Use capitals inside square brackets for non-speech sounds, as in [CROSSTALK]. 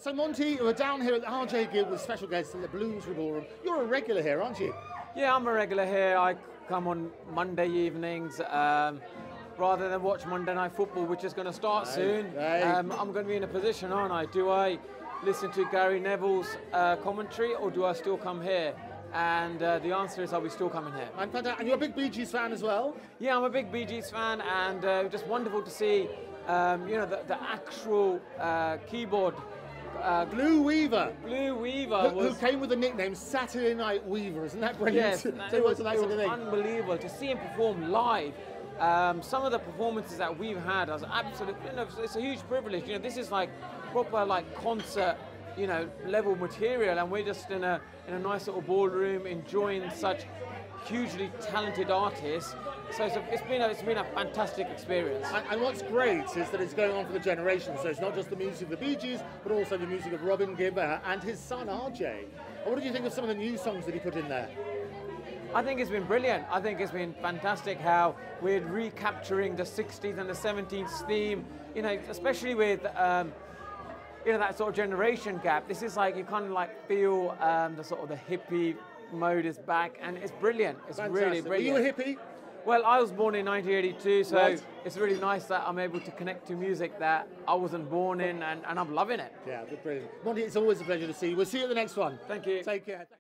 So Monty, we're down here at the RJ Gibb with special guests in the Bloomsbury Ballroom. You're a regular here, aren't you? Yeah, I'm a regular here. I come on Monday evenings. Um, rather than watch Monday Night Football, which is going to start soon, Um, I'm going to be in a position, aren't I? Do I listen to Gary Neville's uh, commentary or do I still come here? And uh, the answer is are we still coming here. And, and you're a big Bee Gees fan as well? Yeah, I'm a big Bee Gees fan and uh, just wonderful to see, um, you know, the, the actual uh, keyboard uh, Blue Weaver. Blue Weaver who, who, came with the nickname Saturday Night Weaver. Isn't that brilliant? Yes, [LAUGHS] so it was, it was unbelievable to see him perform live. Um, some of the performances that we've had as absolutely, you know, it's a huge privilege. You know, this is like proper like concert, you know, level material, and we're just in a in a nice little ballroom enjoying such hugely talented artists. So it's, a, it's been a, it's been a fantastic experience. And, and, what's great is that it's going on for the generations. So it's not just the music of the Bee Gees, but also the music of Robin Gibb and his son RJ. What did you think of some of the new songs that he put in there? I think it's been brilliant. I think it's been fantastic how we're recapturing the 60s and the 70s theme, you know, especially with, um, you know, that sort of generation gap. This is like, you kind of like feel um, the sort of the hippie mode is back and it's brilliant. It's fantastic. really brilliant. Were you a hippie? Well, I was born in 1982, so right. it's really nice that I'm able to connect to music that I wasn't born in, and, and I'm loving it. Yeah, brilliant. Monty, it's always a pleasure to see you. We'll see you at the next one. Thank you. Take care.